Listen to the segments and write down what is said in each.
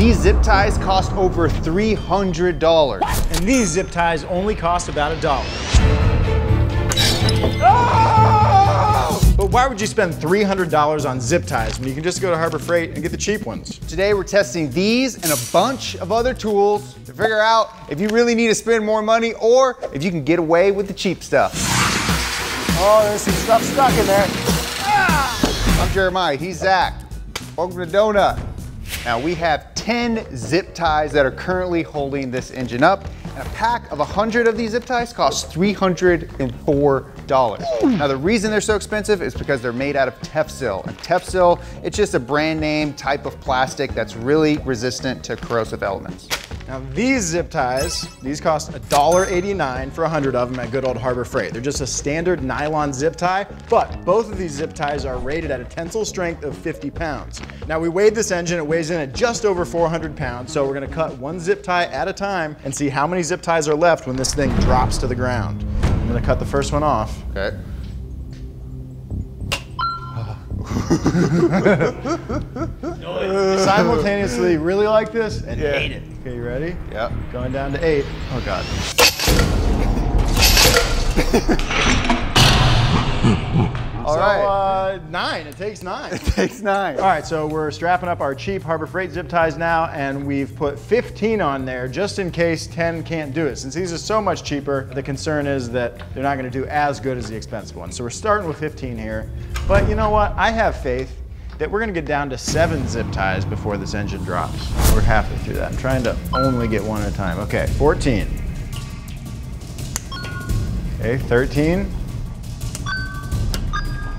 These zip ties cost over $300. And these zip ties only cost about a dollar. But why would you spend $300 on zip ties when you can just go to Harbor Freight and get the cheap ones? Today we're testing these and a bunch of other tools to figure out if you really need to spend more money or if you can get away with the cheap stuff. Oh, there's some stuff stuck in there. I'm Jeremiah, he's Zach. Welcome to Donut. Now we have 10 zip ties that are currently holding this engine up. And a pack of 100 of these zip ties costs $304. Now the reason they're so expensive is because they're made out of Tefzel. And Tefzel, it's just a brand name type of plastic that's really resistant to corrosive elements. Now these zip ties, these cost $1.89 for 100 of them at good old Harbor Freight. They're just a standard nylon zip tie, but both of these zip ties are rated at a tensile strength of 50 pounds. Now we weighed this engine, it weighs in at just over 400 pounds, so we're gonna cut one zip tie at a time and see how many zip ties are left when this thing drops to the ground. I'm gonna cut the first one off. Okay. Simultaneously really like this and Yeah. hate it. Okay, you ready? Yep. Going down to eight. Oh God. All so, right. uh, nine, it takes nine. It Takes nine. All right, so we're strapping up our cheap Harbor Freight zip ties now, and we've put 15 on there just in case 10 can't do it. Since these are so much cheaper, the concern is that they're not gonna do as good as the expensive ones. So we're starting with 15 here. But you know what? I have faith that we're gonna get down to seven zip ties before this engine drops. We're halfway through that. I'm trying to only get one at a time. Okay, 14. Okay, 13.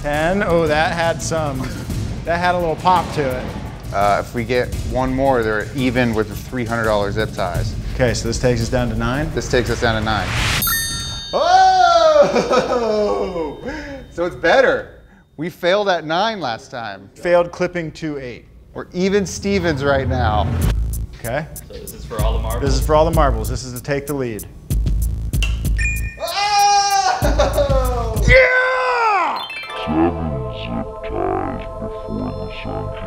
10. Oh, that had some, that had a little pop to it. Uh, if we get one more, they're even with the $300 zip ties. Okay, so this takes us down to nine. This takes us down to nine. Oh! So it's better. We failed at nine last time. Failed clipping to eight. We're even Stevens right now. Okay. So this is for all the marbles. This is for all the marbles. This is to take the lead. Oh! Yeah! Seven zip ties before this engine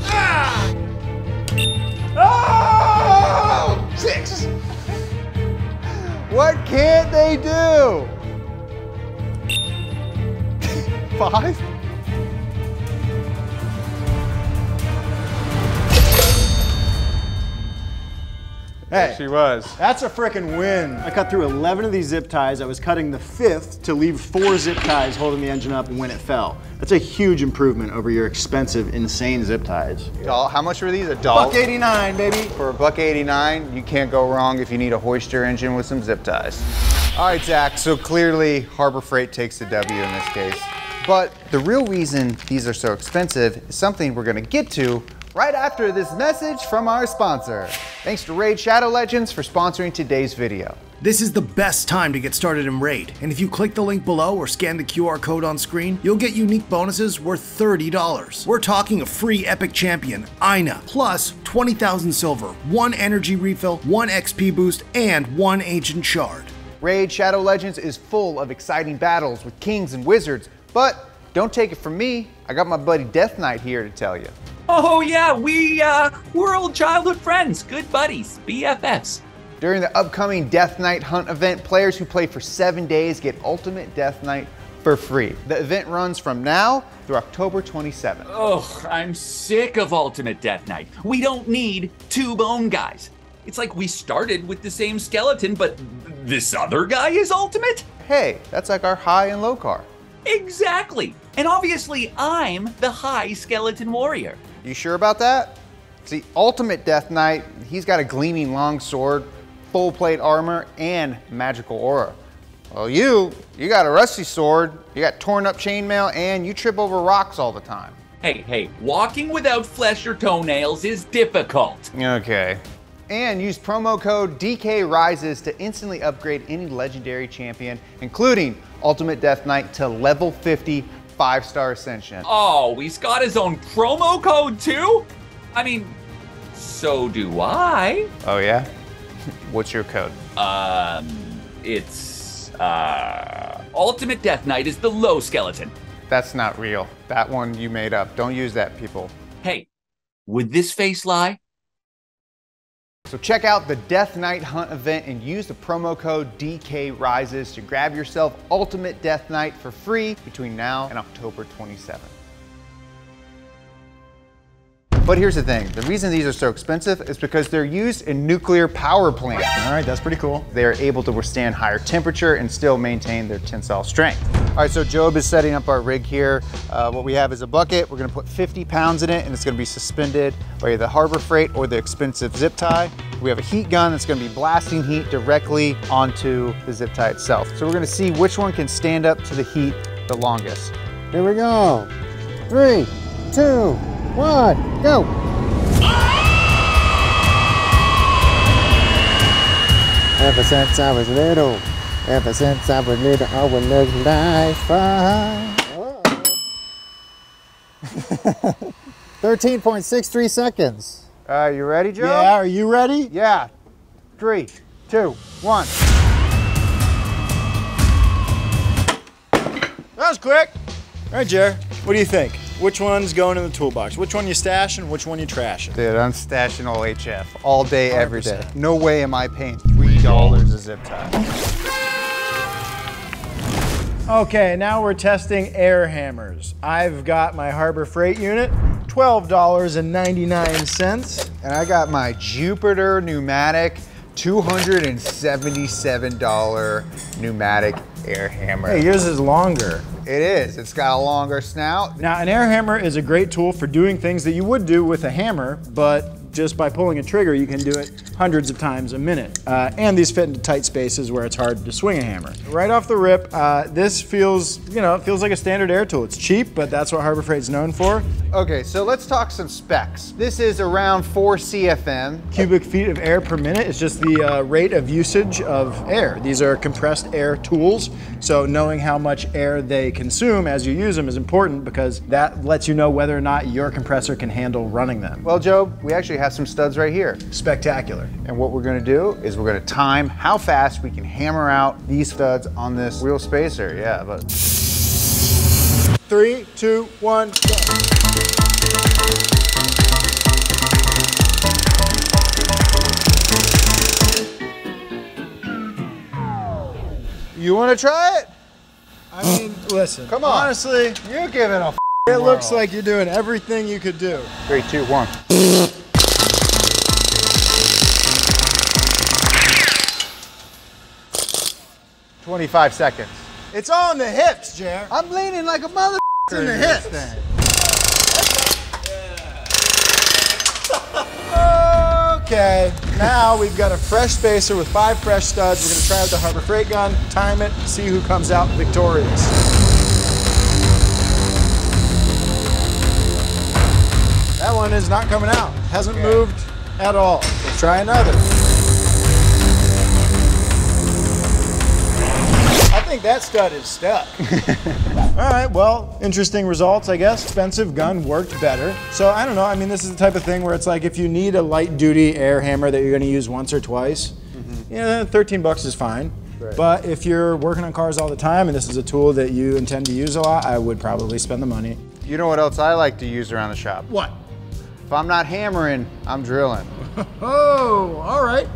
drops. Oh! Six! What can't they do? Five? Hey, She was. that's a freaking win. I cut through 11 of these zip ties. I was cutting the fifth to leave four zip ties holding the engine up when it fell. That's a huge improvement over your expensive, insane zip ties. Doll- How much were these? A dollar? Buck 89, baby. For a buck 89, you can't go wrong if you need a hoister engine with some zip ties. All right, Zach, so clearly Harbor Freight takes the W in this case. But the real reason these are so expensive is something we're gonna get to right after this message from our sponsor. Thanks to Raid Shadow Legends for sponsoring today's video. This is the best time to get started in Raid, and if you click the link below or scan the QR code on screen, you'll get unique bonuses worth $30. We're talking a free Epic Champion, Ina, plus 20,000 silver, one energy refill, one XP boost, and one Ancient Shard. Raid Shadow Legends is full of exciting battles with kings and wizards, but don't take it from me. I got my buddy Death Knight here to tell you. Oh yeah, we uh we're old childhood friends, good buddies, BFFs. During the upcoming Death Knight Hunt event, players who play for seven days get Ultimate Death Knight for free. The event runs from now through October 27th. Oh, I'm sick of Ultimate Death Knight. We don't need two bone guys. It's like we started with the same skeleton, but this other guy is Ultimate? Hey, that's like our high and low car. Exactly. And obviously, I'm the high skeleton warrior. You sure about that? See, Ultimate Death Knight, he's got a gleaming long sword, full plate armor, and magical aura. Well, you, you got a rusty sword, you got torn up chainmail, and you trip over rocks all the time. Hey, hey, walking without flesh or toenails is difficult. Okay. And use promo code DK Rises to instantly upgrade any legendary champion, including Ultimate Death Knight to level 50 five star ascension. Oh, he's got his own promo code too? I mean, so do I. Oh, yeah? What's your code? Um, it's, uh, Ultimate Death Knight is the low skeleton. That's not real. That one you made up. Don't use that, people. Hey, Would this face lie? So check out the Death Knight Hunt event and use the promo code DK Rises to grab yourself Ultimate Death Knight for free between now and October 27th. But here's the thing, the reason these are so expensive is because they're used in nuclear power plants. All right, that's pretty cool. They are able to withstand higher temperature and still maintain their tensile strength. All right, so Jobe is setting up our rig here. Uh, what we have is a bucket. We're gonna put 50 pounds in it and it's gonna be suspended by either Harbor Freight or the expensive zip tie. We have a heat gun that's gonna be blasting heat directly onto the zip tie itself. So we're gonna see which one can stand up to the heat the longest. Here we go. Three, two, one, go. Ever since I was little, ever since I was little, I would live life. Thirteen point six three seconds. Uh, you ready, Joe? Yeah, are you ready? Yeah. Three, two, one. That was quick. All right, Jer, what do you think? Which one's going in the toolbox? Which one you stashing? Which one you trashing? Dude, I'm stashing all HF all day, every day. No way am I paying $3 a zip tie. Okay, now we're testing air hammers. I've got my Harbor Freight unit, $12.99. And I got my Jupiter pneumatic $277 pneumatic air hammer. Hey, yours is longer. It is. It's got a longer snout. Now, an air hammer is a great tool for doing things that you would do with a hammer, but just by pulling a trigger, you can do it hundreds of times a minute. Uh, and these fit into tight spaces where it's hard to swing a hammer. Right off the rip, uh, this feels, you know, it feels like a standard air tool. It's cheap, but that's what Harbor Freight's known for. Okay, so let's talk some specs. This is around 4 CFM. Cubic feet of air per minute is just the uh, rate of usage of air. These are compressed air tools, so knowing how much air they consume as you use them is important because that lets you know whether or not your compressor can handle running them. Well, Joe, we actually have some studs right here. Spectacular. And what we're gonna do is we're gonna time how fast we can hammer out these studs on this wheel spacer. Yeah, but Three, two, one, go. you wanna try it? I mean, listen. Come on. Honestly, You give it a it looks like you're doing everything you could do. Three, two, one. Twenty-five seconds. It's on the hips, Jer. I'm leaning like a mother. In the hips. Okay, now we've got a fresh spacer with five fresh studs. We're gonna try out the Harbor Freight gun, time it, see who comes out victorious. That one is not coming out. Hasn't moved at all. Let's try another. Think that stud is stuck. All right, well, interesting results, I guess. Expensive gun worked better. So I don't know. I mean, this is the type of thing where it's like if you need a light duty air hammer that you're going to use once or twice, mm-hmm. yeah, 13 bucks is fine. But if you're working on cars all the time and this is a tool that you intend to use a lot, I would probably spend the money. You know what else I like to use around the shop? What? If I'm not hammering, I'm drilling. Oh, all right.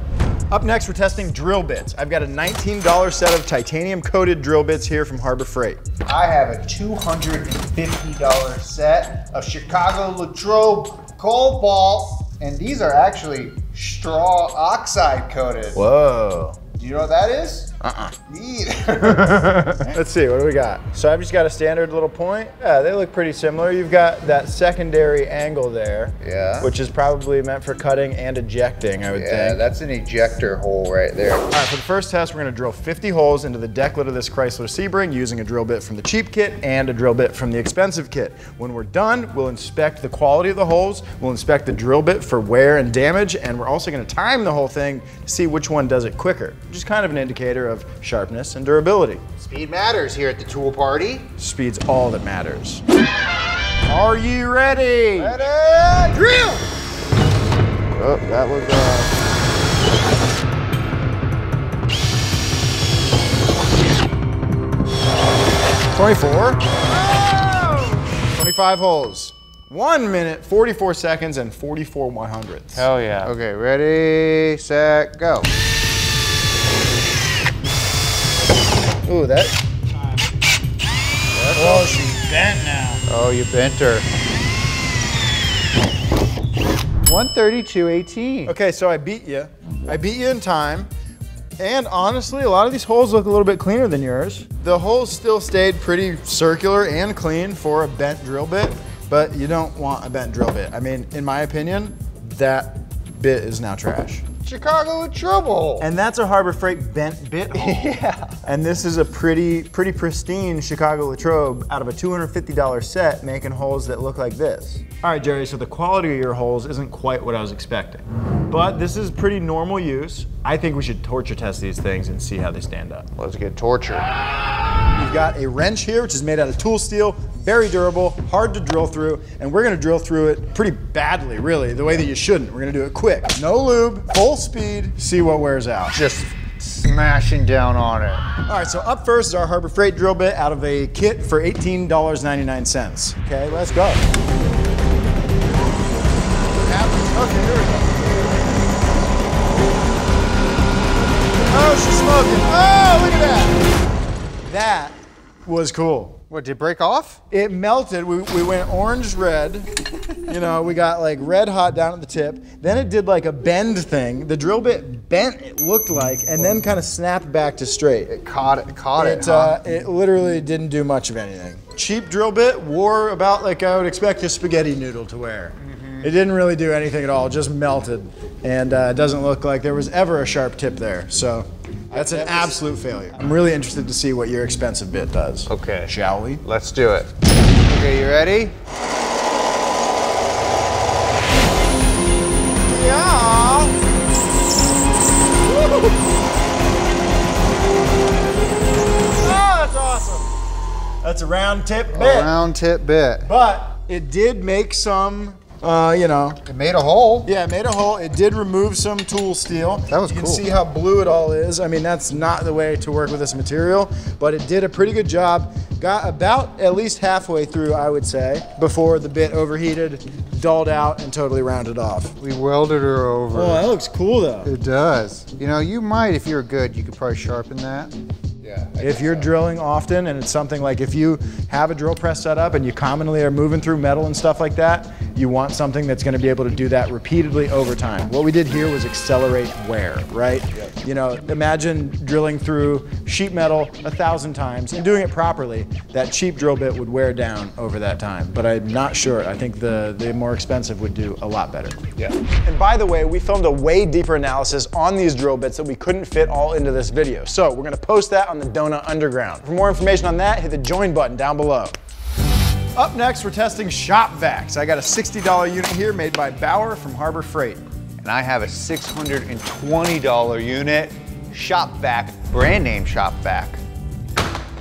Up next, we're testing drill bits. I've got a $19 set of titanium coated drill bits here from Harbor Freight. I have a $250 set of Chicago Latrobe Cobalt, and these are actually straw oxide coated. Whoa. Do you know what that is? Uh-uh. Let's see, what do we got? So I've just got a standard little point. Yeah, they look pretty similar. You've got that secondary angle there. Yeah. Which is probably meant for cutting and ejecting, I would yeah, think. that's an ejector hole right there. All right, for the first test, we're gonna drill 50 holes into the decklid of this Chrysler Sebring using a drill bit from the cheap kit and a drill bit from the expensive kit. When we're done, we'll inspect the quality of the holes, we'll inspect the drill bit for wear and damage, and we're also gonna time the whole thing to see which one does it quicker, which is kind of an indicator of sharpness and durability. Speed matters here at the tool party. Speed's all that matters. Are you ready? Ready? Drill! Oh, that was uh. 24. 25 holes. One minute, 44 seconds, and 44 one hundredths. Hell yeah. Okay, ready, set, go. Ooh, that. Oh, she's bent now. Oh, you bent her. 132.18. Okay, so I beat you. I beat you in time. And honestly, a lot of these holes look a little bit cleaner than yours. The holes still stayed pretty circular and clean for a bent drill bit, but you don't want a bent drill bit. I mean, in my opinion, that bit is now trash. Chicago in trouble. And that's a Harbor Freight bent bit hole. yeah. And this is a pretty, pretty pristine Chicago Latrobe out of a $250 set making holes that look like this. All right, Jerry, so the quality of your holes isn't quite what I was expecting. But this is pretty normal use. I think we should torture test these things and see how they stand up. Let's get tortured. You've got a wrench here, which is made out of tool steel, very durable, hard to drill through, and we're gonna drill through it pretty badly, really, the way that you shouldn't. We're gonna do it quick. No lube, full speed, see what wears out. Just smashing down on it. All right, so up first is our Harbor Freight drill bit out of a kit for $18.99. Okay, let's go. Okay, here we go. Oh, she's smoking. Oh, look at that. That was cool. What, did it break off? It melted. We, we went orange red. You know, we got like red hot down at the tip. Then it did like a bend thing. The drill bit bent, it looked like, and then kind of snapped back to straight. It caught it, caught it, It, huh? uh, it literally didn't do much of anything. Cheap drill bit wore about like I would expect a spaghetti noodle to wear. It didn't really do anything at all, just melted. And uh, it doesn't look like there was ever a sharp tip there. So that's an absolute failure. I'm really interested to see what your expensive bit does. Okay. Shall we? Let's do it. Okay, you ready? Yeah. Oh, that's awesome. That's a round tip bit. Round tip bit. But it did make some, uh, you know, It made a hole. yeah, it made a hole. It did remove some tool steel. That was You can cool. see how blue it all is. I mean, that's not the way to work with this material, but it did a pretty good job. Got about at least halfway through, I would say, before the bit overheated, dulled out, and totally rounded off. We welded her over. Oh, that looks cool though. It does. You know, you might, if you're good, you could probably sharpen that. Yeah. If you're drilling often and it's something like if you have a drill press set up and you commonly are moving through metal and stuff like that, you want something that's going to be able to do that repeatedly over time. What we did here was accelerate wear, right? You know, imagine drilling through sheet metal a thousand times and doing it properly. That cheap drill bit would wear down over that time, but I'm not sure. I think the, the more expensive would do a lot better. Yeah. And by the way, we filmed a way deeper analysis on these drill bits that we couldn't fit all into this video. So we're gonna post that on the Donut Underground. For more information on that, hit the join button down below. Up next, we're testing shop vacs. I got a $60 unit here made by Bauer from Harbor Freight. And I have a $620 unit shop vac, brand name shop vac.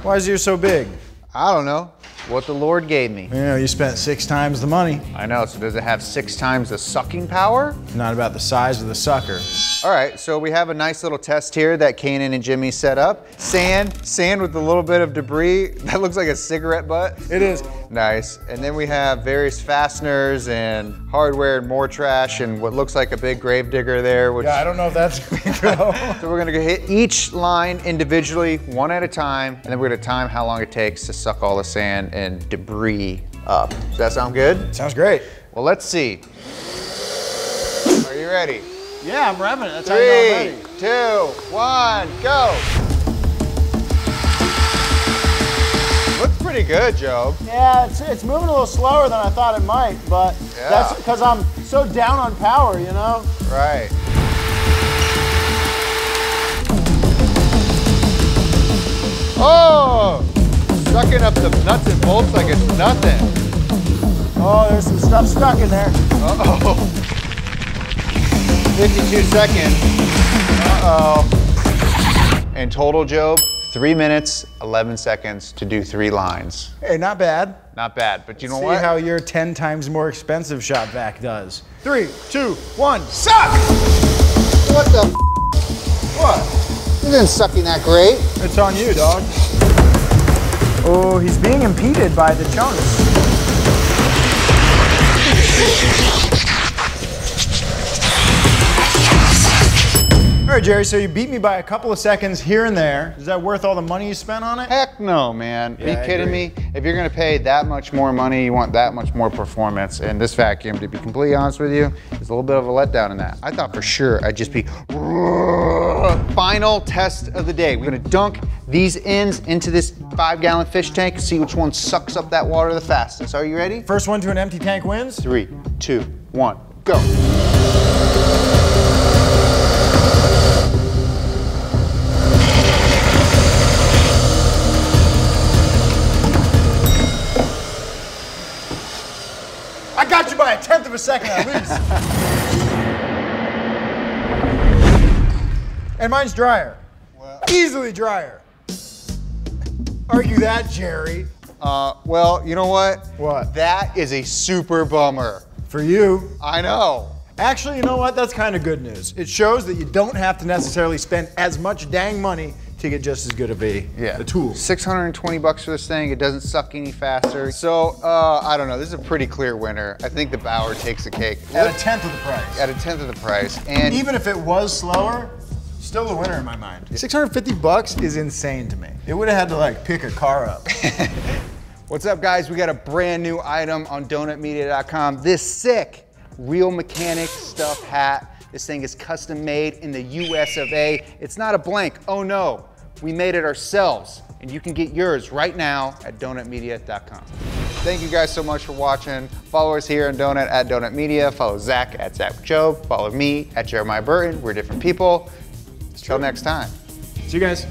Why is yours so big? I don't know what the Lord gave me. You know, you spent six times the money. I know, so does it have six times the sucking power? Not about the size of the sucker. All right, so we have a nice little test here that Kanan and Jimmy set up. Sand, sand with a little bit of debris. That looks like a cigarette butt. It is. Nice. And then we have various fasteners and hardware and more trash and what looks like a big grave digger there. Which, Yeah, I don't know if that's gonna go. so we're gonna hit each line individually, one at a time, and then we're gonna time how long it takes to suck all the sand and debris up. Does that sound good? Sounds great. Well, let's see. Are you ready? Yeah, I'm revving it. That's how you know I'm ready. two, one, go. Looks pretty good, Joe. Yeah, it's, it's moving a little slower than I thought it might, but Yeah. that's because I'm so down on power, you know? Right. Oh! Sucking up the nuts and bolts like it's nothing. Oh, there's some stuff stuck in there. Uh-oh. 52 seconds. Uh-oh. In total, Jobe, three minutes, 11 seconds to do three lines. Hey, not bad. Not bad, but you know See what? See how your 10 times more expensive shop vac does. Three, two, one, suck! what the f- What? You didn't sucking that great. It's on you, dog. Oh, he's being impeded by the chunks. All right, Jerry, so you beat me by a couple of seconds here and there. Is that worth all the money you spent on it? Heck no, man. Yeah, Are I you kidding agree. me? If you're gonna pay that much more money, you want that much more performance. And this vacuum, to be completely honest with you, is a little bit of a letdown in that. I thought for sure I'd just be final test of the day. We're gonna dunk these ends into this five gallon fish tank, see which one sucks up that water the fastest. Are you ready? First one to an empty tank wins. Three, two, one, go. I got you by a tenth of a second at least. and mine's drier. Easily drier. Argue that, Jerry. Uh, well, you know what? What? That is a super bummer. For you. I know. Actually, you know what? That's kind of good news. It shows that you don't have to necessarily spend as much dang money to get just as good of a, Yeah. a tool. 620 bucks for this thing. It doesn't suck any faster. So, uh, I don't know. This is a pretty clear winner. I think the Bauer takes the cake. At a tenth of the price. At a tenth of the price. And Even if it was slower, still the winner in my mind. 650 bucks is insane to me. It would have had to like pick a car up. what's up, guys? We got a brand new item on donutmedia.com. This sick real mechanic stuff hat. This thing is custom made in the US of A. It's not a blank. Oh no, we made it ourselves. And you can get yours right now at donutmedia.com. Thank you guys so much for watching. Follow us here on Donut at Donut Media. Follow Zach at Zach Jobe. Follow me at Jeremiah Burton. We're different people. Till next time. See you guys.